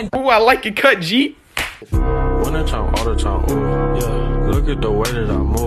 Ooh, I like it cut, G. One time, all the time, ooh, yeah. Look at the way that I move.